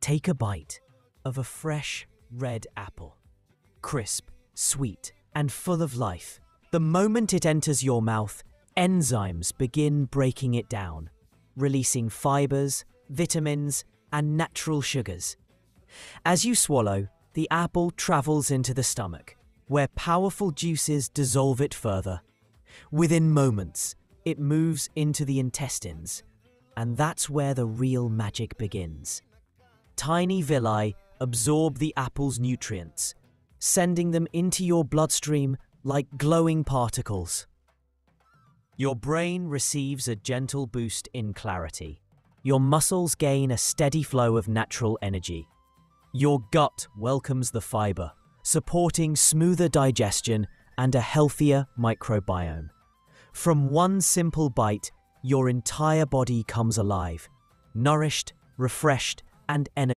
Take a bite of a fresh red apple. Crisp, sweet, and full of life. The moment it enters your mouth, enzymes begin breaking it down, releasing fibers, vitamins, and natural sugars. As you swallow, the apple travels into the stomach, where powerful juices dissolve it further. Within moments, it moves into the intestines, and that's where the real magic begins. Tiny villi absorb the apple's nutrients, sending them into your bloodstream like glowing particles. Your brain receives a gentle boost in clarity. Your muscles gain a steady flow of natural energy. Your gut welcomes the fiber, supporting smoother digestion and a healthier microbiome. From one simple bite, your entire body comes alive, nourished, refreshed, and energized.